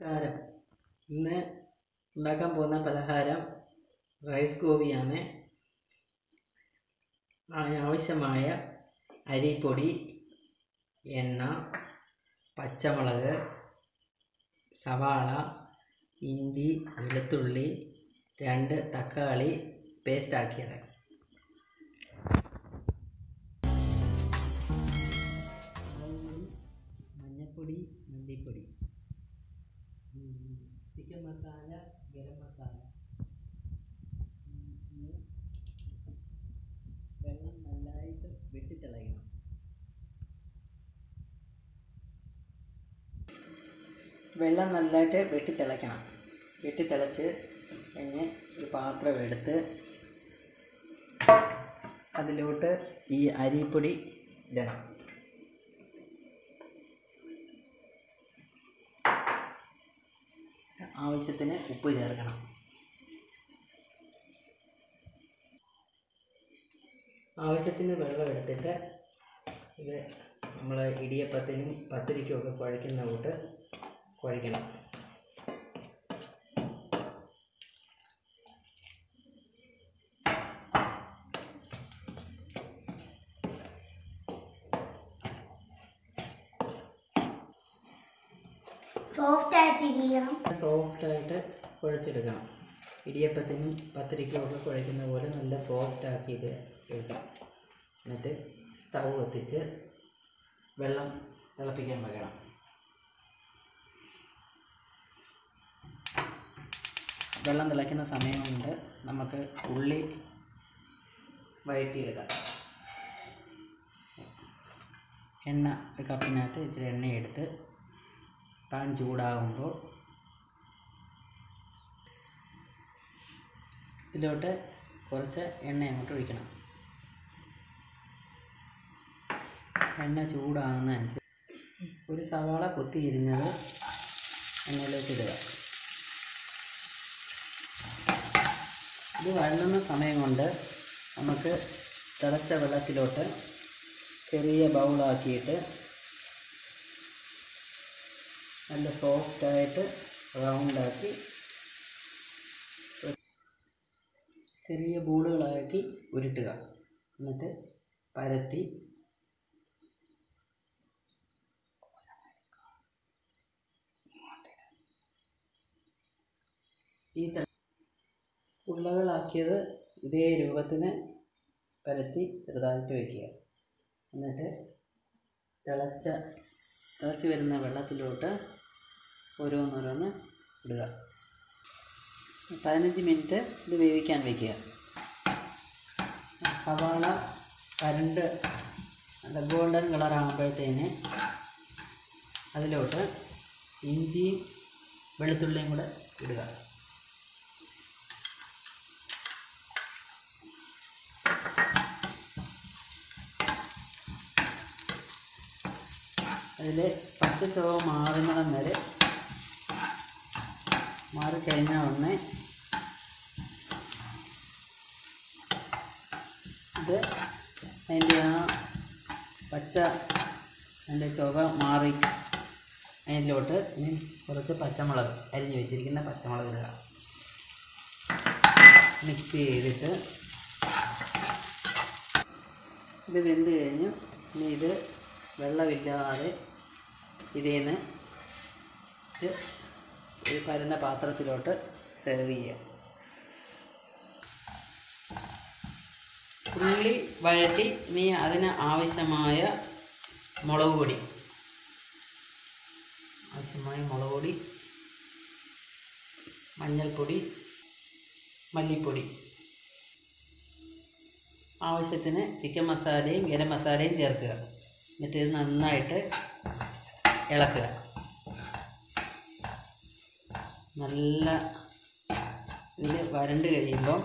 നമസ്കാരം. ഇന്ന് ഉണ്ടാക്കാൻ പോകുന്ന പലഹാരം റൈസ് ഗോപിയാണ് അതിനാവശ്യമായ അരിപ്പൊടി എണ്ണ പച്ചമുളക് സവാള ഇഞ്ചി വെളുത്തുള്ളി രണ്ട് തക്കാളി പേസ്റ്റാക്കിയത് മുളകുപൊടി മഞ്ഞൾപ്പൊടി മല്ലിപ്പൊടി. ചിക്കൻ മസാല ഗരം മസാല. വെള്ളം നല്ലതായിട്ട് വെട്ടിത്തിളയണം. വെള്ളം നല്ലതായിട്ട് വെട്ടിത്തിളയ്ക്കണം. വെട്ടിത്തിളച്ച് കഴിഞ്ഞ് ഒരു പാത്രം എടുത്ത് അതിലോട്ട് ഈ അരിപ്പൊടി ഇടണം. ആവശ്യത്തിന് ഉപ്പ് ചേർക്കണം ആവശ്യത്തിന് വെള്ളം എടുത്തിട്ട് ഇത് നമ്മൾ ഇടിയപ്പത്തിനും പത്തിരിക്കും ഒക്കെ കുഴയ്ക്കുന്ന കൂട്ട് കുഴയ്ക്കണം. സോഫ്റ്റ് ആയിട്ടിരിക്കണം. സോഫ്റ്റായിട്ട് കുഴച്ചെടുക്കണം. ഇടിയപ്പത്തിനും പത്തിരിക്കും ഒക്കെ കുഴയ്ക്കുന്ന പോലെ നല്ല സോഫ്റ്റ് ആക്കി ഇത് എടുക്കണം. എന്നിട്ട് സ്റ്റൗ കത്തിച്ച് വെള്ളം തിളപ്പിക്കാൻ വെക്കണം. വെള്ളം തിളയ്ക്കുന്ന സമയം കൊണ്ട് നമുക്ക് ഉള്ളി വഴറ്റിയെടുക്കാം. എണ്ണ ഒരു കപ്പിനകത്ത് ഇച്ചിരി എണ്ണ എടുത്ത് പാൻ ചൂടാകുമ്പോൾ ഇതിലോട്ട് കുറച്ച് എണ്ണ അങ്ങോട്ട് ഒഴിക്കണം. എണ്ണ ചൂടാകുന്ന അനുസരിച്ച് ഒരു സവാള കൊത്തി ഇരിഞ്ഞത് എണ്ണയിലേക്ക് ഇടുക. ഇത് വഴുന്ന സമയം കൊണ്ട് നമുക്ക് തിളച്ച വെള്ളത്തിലോട്ട് ചെറിയ ബൗളാക്കിയിട്ട് നല്ല സോഫ്റ്റായിട്ട് റൗണ്ടാക്കി ചെറിയ ബോളുകളാക്കി ഉരുട്ടുക. എന്നിട്ട് പരത്തി ഈ ഉരുളകളാക്കിയത് ഇതേ രൂപത്തിന് പരത്തി ചെറുതായിട്ട് വയ്ക്കുക എന്നിട്ട് തിളച്ച തിളച്ച് വരുന്ന വെള്ളത്തിലോട്ട് ഓരോന്നോരോന്ന് ഇടുക. പതിനഞ്ച് മിനിറ്റ് ഇത് വേവിക്കാൻ വയ്ക്കുക സവാള കരണ്ട് നല്ല ഗോൾഡൻ കളർ ആകുമ്പോഴത്തേന് അതിലോട്ട് ഇഞ്ചിയും വെളുത്തുള്ളിയും കൂടെ ഇടുക. അതിൽ പച്ച ചുവ മാറുന്നിടം വരെ മാറിക്കഴിഞ്ഞ ഉടനെ ഇത് അതിന്റെ ആ പച്ച അതിന്റെ ചുവ മാറി അതിലോട്ട് ഇനി കുറച്ച് പച്ചമുളക് അരിഞ്ഞ് വെച്ചിരിക്കുന്ന പച്ചമുളക് ഇടുക. മിക്സ് ചെയ്തിട്ട് ഇത് വെന്ത് കഴിഞ്ഞു ഇനി ഇത് വെള്ളമില്ലാതെ ഇതിൽ നിന്ന് ഇത് ഒരു പരന്ന പാത്രത്തിലോട്ട് സെർവ് ചെയ്യാം ഉള്ളി വഴറ്റി നീ അതിന് ആവശ്യമായ മുളക് പൊടി. ആവശ്യമായ മുളക് പൊടി മഞ്ഞൾപ്പൊടി മല്ലിപ്പൊടി. ആവശ്യത്തിന് ചിക്കൻ മസാലയും ഗരം മസാലയും ചേർക്കുക. എന്നിട്ട് ഇത് നന്നായിട്ട് ഇളക്കുക. നല്ല ഇതിൽ വരണ്ട് കഴിയുമ്പോൾ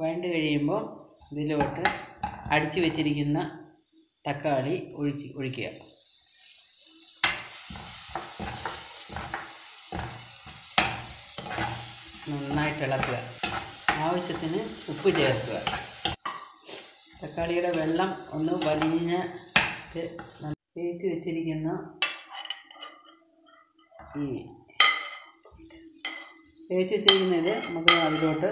വരണ്ട് കഴിയുമ്പോൾ ഇതിലോട്ട് അടിച്ചു വെച്ചിരിക്കുന്ന തക്കാളി ഒഴിച്ച് ഒഴിക്കുക. നന്നായിട്ട് ഇളക്കുക. ആവശ്യത്തിന് ഉപ്പ് ചേർക്കുക. തക്കാളിയുടെ വെള്ളം ഒന്ന് വലിഞ്ഞ് വേവിച്ച് വെച്ചിരിക്കുന്ന ഈ വേവിച്ച് വെച്ചിരിക്കുന്നത് നമുക്ക് അതിലോട്ട്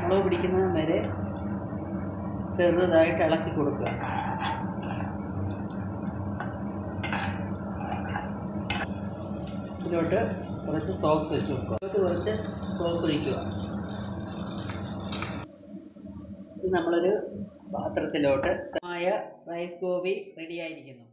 മുളക് പിടിക്കുന്നത് വരെ ചെറുതായിട്ട് ഇളക്കി കൊടുക്കുക. ഇതിലോട്ട് കുറച്ച് സോക്സ് വെച്ച് കൊടുക്കുക. ഇതിലോട്ട് കുറച്ച് സോസ് ഒഴിക്കുക. ഇത് നമ്മളൊരു പാത്രത്തിലോട്ട് മായ റൈസ് ഗോപി റെഡിയായിരിക്കുന്നു